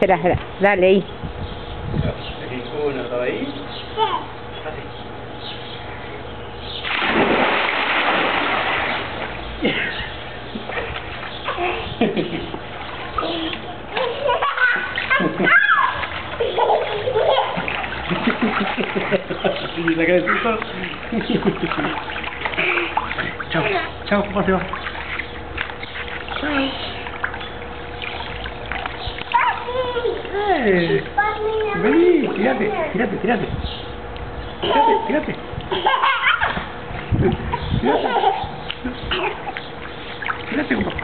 Espera, espera. Dale ahí. Ahí. Así. Y la cabecita. Chao, Vení, tírate, tírate, tírate. Tírate, tírate. Tírate. Tírate un poco.